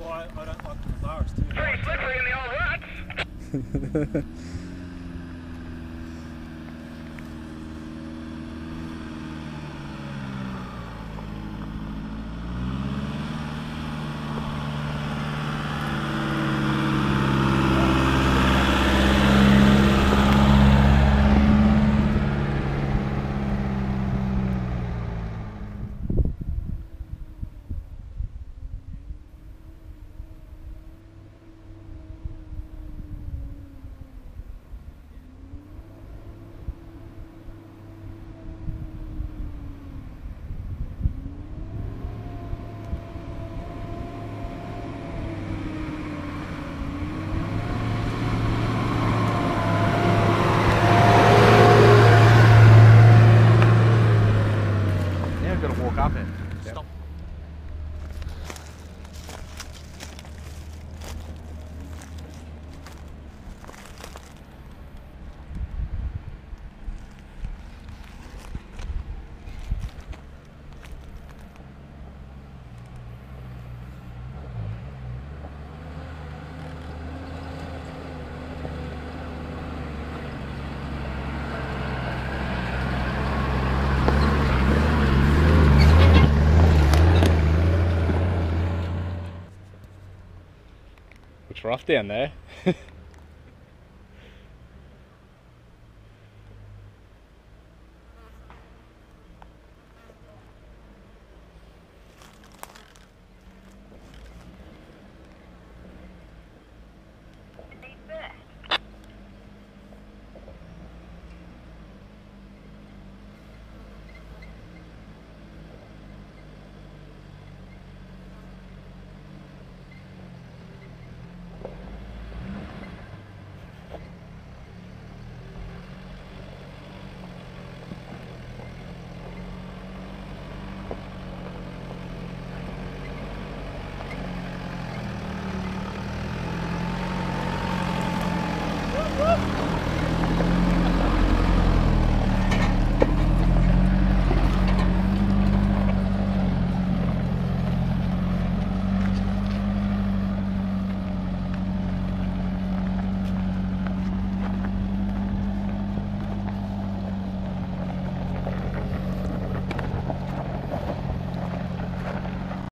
why I don't like the Navaras too. Pretty slippery in the old ruts. walk up it. Stop. Looks rough down there. Woo!